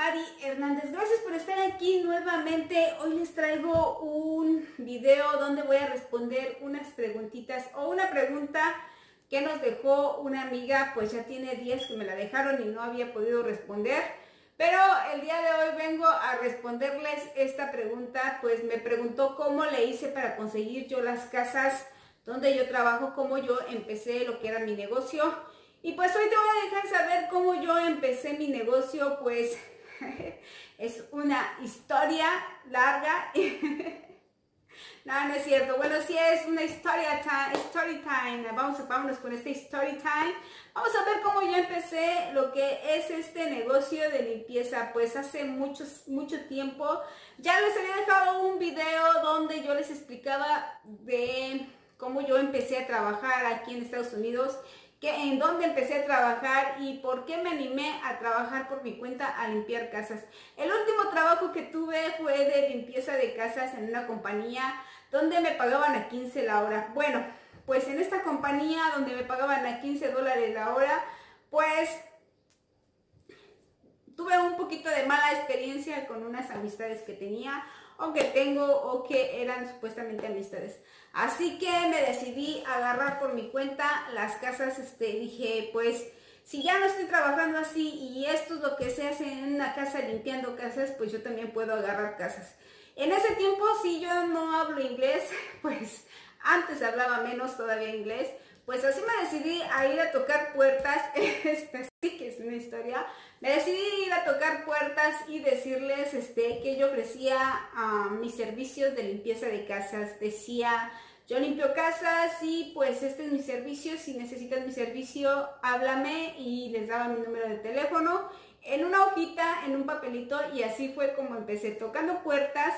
Mari Hernández, gracias por estar aquí nuevamente. Hoy les traigo un video donde voy a responder unas preguntitas o una pregunta que nos dejó una amiga, pues ya tiene días que me la dejaron y no había podido responder. Pero el día de hoy vengo a responderles esta pregunta, pues me preguntó cómo le hice para conseguir yo las casas donde yo trabajo, cómo yo empecé lo que era mi negocio. Y pues hoy te voy a dejar saber cómo yo empecé mi negocio, pues es una historia larga. no, no es cierto. Bueno, sí es una historia time, story time. Vamos, vámonos con este story time. Vamos a ver cómo yo empecé lo que es este negocio de limpieza. Pues hace muchos, mucho tiempo. Ya les había dejado un video donde yo les explicaba de cómo yo empecé a trabajar aquí en Estados Unidos que en dónde empecé a trabajar y por qué me animé a trabajar por mi cuenta a limpiar casas. El último trabajo que tuve fue de limpieza de casas en una compañía donde me pagaban a 15 la hora. Bueno, pues en esta compañía donde me pagaban a 15 dólares la hora, pues tuve un poquito de mala experiencia con unas amistades que tenía o que tengo o que eran supuestamente amistades. Así que me decidí agarrar por mi cuenta las casas, este, dije, pues si ya no estoy trabajando así y esto es lo que se hace en una casa limpiando casas, pues yo también puedo agarrar casas. En ese tiempo, si yo no hablo inglés, pues antes hablaba menos todavía inglés, pues así me decidí a ir a tocar puertas, este sí que es una historia, me decidí ir a tocar puertas y decirles este, que yo ofrecía uh, mis servicios de limpieza de casas, decía yo limpio casas y pues este es mi servicio, si necesitas mi servicio háblame y les daba mi número de teléfono en una hojita, en un papelito y así fue como empecé tocando puertas,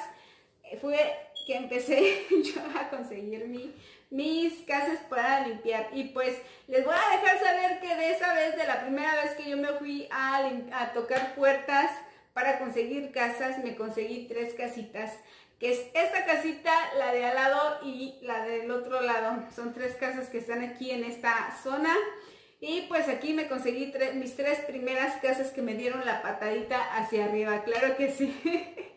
fue que empecé yo a conseguir mi, mis casas para limpiar. Y pues les voy a dejar saber que de esa vez, de la primera vez que yo me fui a, tocar puertas para conseguir casas, me conseguí tres casitas. Que es esta casita, la de al lado y la del otro lado. Son tres casas que están aquí en esta zona. Y pues aquí me conseguí mis tres primeras casas que me dieron la patadita hacia arriba. Claro que sí.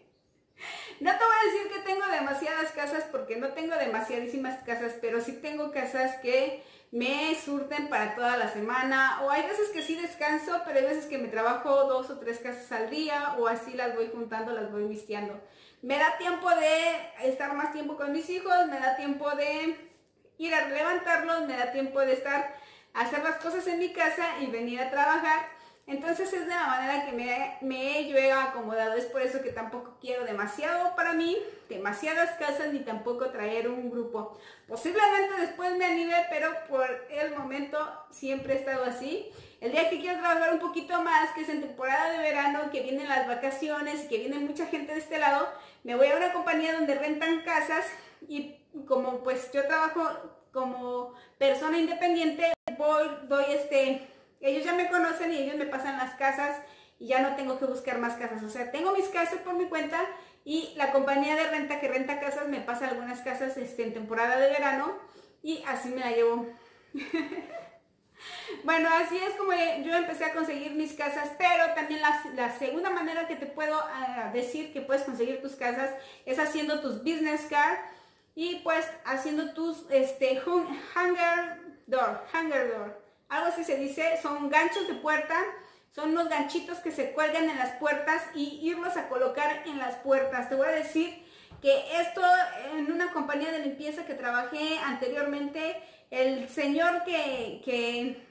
No te voy a decir que tengo demasiadas casas porque no tengo demasiadísimas casas, pero sí tengo casas que me surten para toda la semana o hay veces que sí descanso, pero hay veces que me trabajo dos o tres casas al día o así las voy juntando, las voy vistiendo. Me da tiempo de estar más tiempo con mis hijos, me da tiempo de ir a levantarlos, me da tiempo de estar, hacer las cosas en mi casa y venir a trabajar entonces es de la manera que me, me yo acomodado. Es por eso que tampoco quiero demasiado para mí, demasiadas casas, ni tampoco traer un grupo. Posiblemente después me anime, pero por el momento siempre he estado así. El día que quiero trabajar un poquito más, que es en temporada de verano, que vienen las vacaciones y que viene mucha gente de este lado, me voy a una compañía donde rentan casas y como pues yo trabajo como persona independiente, voy, doy este ellos ya me conocen y ellos me pasan las casas y ya no tengo que buscar más casas. O sea, tengo mis casas por mi cuenta y la compañía de renta que renta casas me pasa algunas casas este, en temporada de verano y así me la llevo. bueno, así es como yo empecé a conseguir mis casas, pero también la, segunda manera que te puedo ah, decir que puedes conseguir tus casas es haciendo tus business card y pues haciendo tus este, hanger door, hanger door algo así se dice, son ganchos de puerta, son unos ganchitos que se cuelgan en las puertas y irlos a colocar en las puertas. Te voy a decir que esto en una compañía de limpieza que trabajé anteriormente, el señor que, que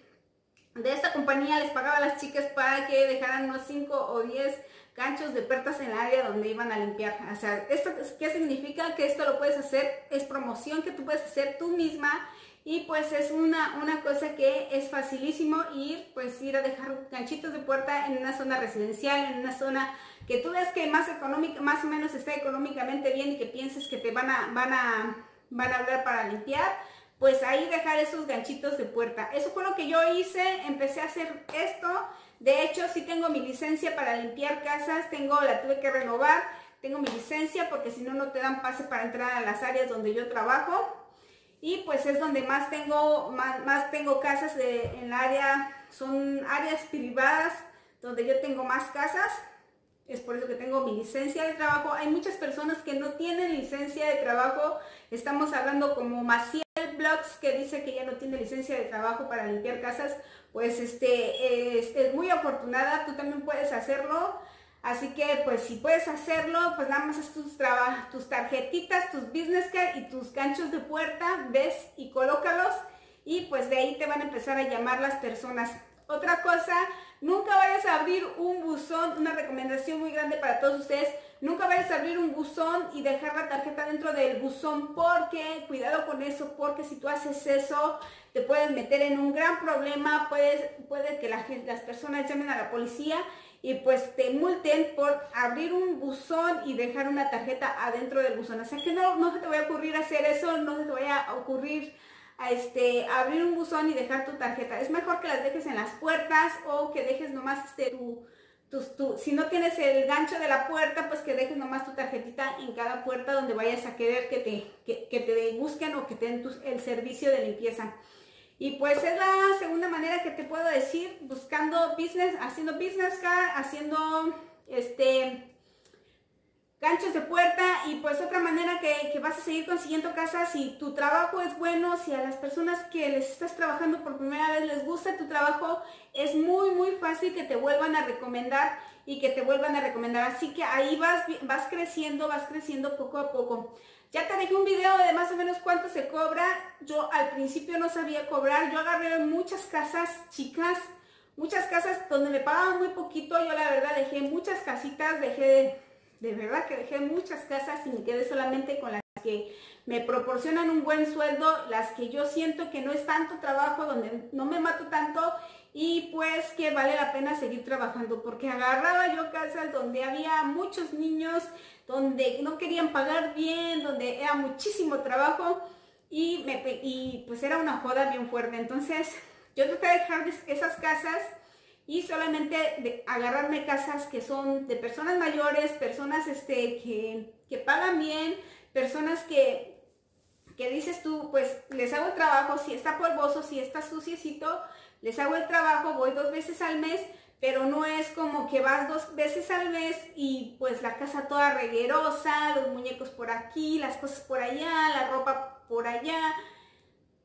de esta compañía les pagaba a las chicas para que dejaran unos 5 o 10 ganchos de puertas en el área donde iban a limpiar. O sea, ¿esto qué significa? Que esto lo puedes hacer, es promoción que tú puedes hacer tú misma y pues es una, una cosa que es facilísimo ir, pues ir a dejar ganchitos de puerta en una zona residencial, en una zona que tú ves que más económica, más o menos está económicamente bien y que pienses que te van a, van a, van a hablar para limpiar, pues ahí dejar esos ganchitos de puerta. Eso fue lo que yo hice, empecé a hacer esto. De hecho, sí tengo mi licencia para limpiar casas, tengo, la tuve que renovar, tengo mi licencia porque si no, no te dan pase para entrar a las áreas donde yo trabajo y pues es donde más tengo, más, tengo casas de, en el área, son áreas privadas donde yo tengo más casas es por eso que tengo mi licencia de trabajo. Hay muchas personas que no tienen licencia de trabajo. Estamos hablando como Maciel Blogs que dice que ya no tiene licencia de trabajo para limpiar casas. Pues este es, muy afortunada. Tú también puedes hacerlo. Así que pues si puedes hacerlo, pues nada más haz tus, tus tarjetitas, tus business card y tus ganchos de puerta, ves y colócalos y pues de ahí te van a empezar a llamar las personas. Otra cosa, nunca vayas a abrir un buzón, una recomendación muy grande para todos ustedes, nunca vayas a abrir un buzón y dejar la tarjeta dentro del buzón porque, cuidado con eso, porque si tú haces eso, te puedes meter en un gran problema, puedes, puede que la, las personas llamen a la policía y pues te multen por abrir un buzón y dejar una tarjeta adentro del buzón. O sea que no, no se te vaya a ocurrir hacer eso, no se te vaya a ocurrir este, abrir un buzón y dejar tu tarjeta. Es mejor que las dejes en las puertas o que dejes nomás este, tu, tu, si no tienes el gancho de la puerta, pues que dejes nomás tu tarjetita en cada puerta donde vayas a querer que te, que, te busquen o que te den el servicio de limpieza. Y pues es la segunda manera que te puedo decir, buscando business, haciendo business card, haciendo este ganchos de puerta y pues otra manera que, vas a seguir consiguiendo casas si tu trabajo es bueno, si a las personas que les estás trabajando por primera vez les gusta tu trabajo, es muy muy fácil que te vuelvan a recomendar y que te vuelvan a recomendar. Así que ahí vas, vas creciendo, vas creciendo poco a poco. Ya te dejé un video de más o menos cuánto se cobra. Yo al principio no sabía cobrar. Yo agarré muchas casas chicas, muchas casas donde me pagaban muy poquito. Yo la verdad dejé muchas casitas, dejé de verdad que dejé muchas casas y me quedé solamente con las que me proporcionan un buen sueldo, las que yo siento que no es tanto trabajo, donde no me mato tanto y pues que vale la pena seguir trabajando porque agarraba yo casas donde había muchos niños, donde no querían pagar bien, donde era muchísimo trabajo y, me, y pues era una joda bien fuerte. Entonces yo traté de dejar esas casas y solamente de agarrarme casas que son de personas mayores, personas este, que, que pagan bien, personas que, que dices tú, pues les hago el trabajo, si está polvoso, si está suciecito, les hago el trabajo, voy dos veces al mes, pero no es como que vas dos veces al mes y pues la casa toda reguerosa, los muñecos por aquí, las cosas por allá, la ropa por allá,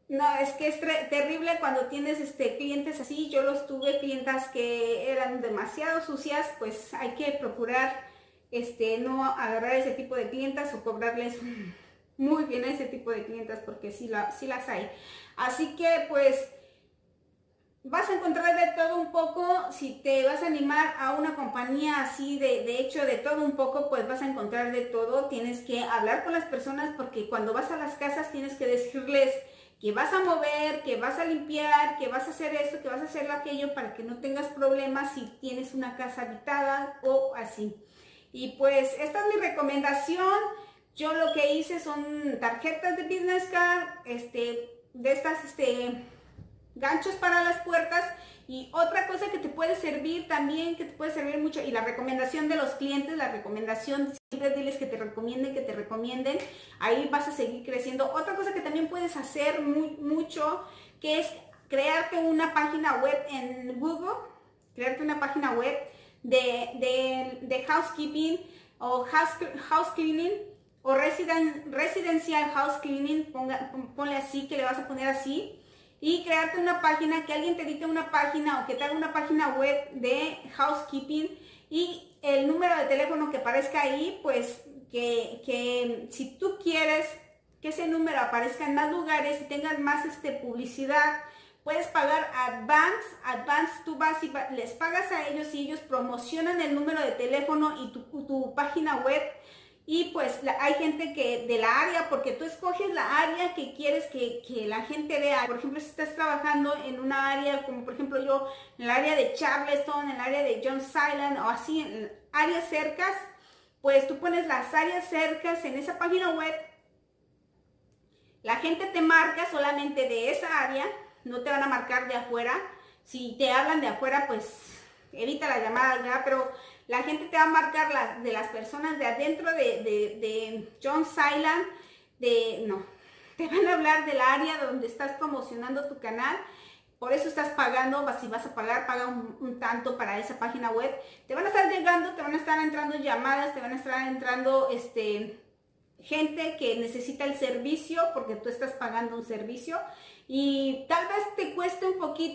no, es que es terrible cuando tienes este, clientes así. Yo los tuve clientas que eran demasiado sucias, pues hay que procurar este, no agarrar ese tipo de clientas o cobrarles muy bien a ese tipo de clientas porque sí, sí las hay. Así que pues vas a encontrar de todo un poco, si te vas a animar a una compañía así, de, de, hecho de todo un poco, pues vas a encontrar de todo. Tienes que hablar con las personas porque cuando vas a las casas tienes que decirles que vas a mover, que vas a limpiar, que vas a hacer esto, que vas a hacer aquello para que no tengas problemas si tienes una casa habitada o así. Y pues esta es mi recomendación. Yo lo que hice son tarjetas de business card, este, de estas este, ganchos para las puertas y otra cosa que te puede servir también, que te puede servir mucho, y la recomendación de los clientes, la recomendación, siempre diles que te recomienden, que te recomienden, ahí vas a seguir creciendo. Otra cosa que también puedes hacer mucho, que es crearte una página web en Google, crearte una página web de, de, housekeeping o house, cleaning o residen, residencial house cleaning, ponle así, que le vas a poner así, y crearte una página, que alguien te edite una página o que te haga una página web de housekeeping y el número de teléfono que aparezca ahí, pues que, que si tú quieres que ese número aparezca en más lugares y tengas más este, publicidad, puedes pagar advance, advance tú vas y les pagas a ellos y ellos promocionan el número de teléfono y tu, tu página web y pues hay gente que de la área, porque tú escoges la área que quieres que, la gente vea. Por ejemplo, si estás trabajando en una área, como por ejemplo yo, en el área de Charleston, en el área de John Island o así, en áreas cercas, pues tú pones las áreas cercas en esa página web. La gente te marca solamente de esa área, no te van a marcar de afuera. Si te hablan de afuera, pues evita la llamada, ya, pero la gente te va a marcar de las personas de adentro de, de, John Island, de, no, te van a hablar del área donde estás promocionando tu canal, por eso estás pagando, si vas a pagar, paga un, tanto para esa página web. Te van a estar llegando, te van a estar entrando llamadas, te van a estar entrando este, gente que necesita el servicio porque tú estás pagando un servicio y tal vez un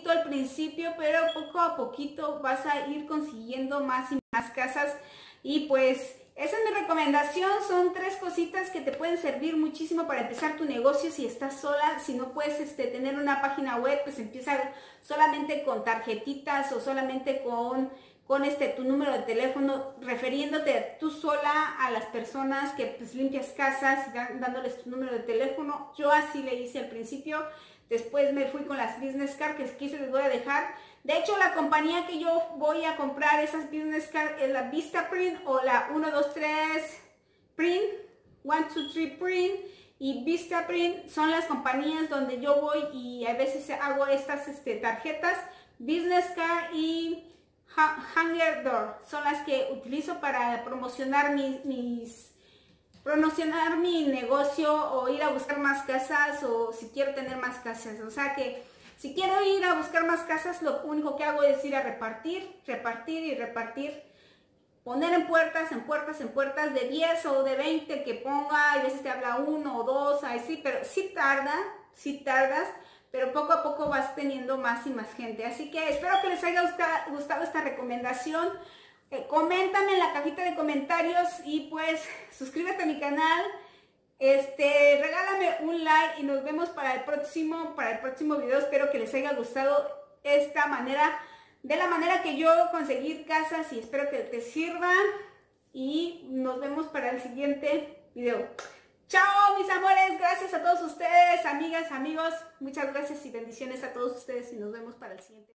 al principio, pero poco a poquito vas a ir consiguiendo más y más casas. Y pues esa es mi recomendación, son tres cositas que te pueden servir muchísimo para empezar tu negocio si estás sola, si no puedes este, tener una página web, pues empieza solamente con tarjetitas o solamente con, con este, tu número de teléfono, refiriéndote tú sola a las personas que pues, limpias casas, dándoles tu número de teléfono. Yo así le hice al principio, después me fui con las business cards que aquí se les voy a dejar de hecho, la compañía que yo voy a comprar esas business cards es la Vista Print o la 123 Print, 123 Print y Vista Print son las compañías donde yo voy y a veces hago estas este, tarjetas Business Card y Hanger Door. Son las que utilizo para promocionar mis promocionar mi negocio o ir a buscar más casas o si quiero tener más casas. O sea que si quiero ir a buscar más casas, lo único que hago es ir a repartir, repartir y repartir. Poner en puertas, en puertas, en puertas de 10 o de 20 que ponga, a veces te habla uno o dos, así, pero sí tarda, sí tardas, pero poco a poco vas teniendo más y más gente. Así que espero que les haya gustado esta recomendación. Eh, coméntame en la cajita de comentarios y pues suscríbete a mi canal. Este, regálame un like y nos vemos para el próximo, para el próximo video. Espero que les haya gustado esta manera, de la manera que yo conseguir casas y espero que te sirvan. Y nos vemos para el siguiente video. Chao, mis amores. Gracias a todos ustedes, amigas, amigos. Muchas gracias y bendiciones a todos ustedes y nos vemos para el siguiente.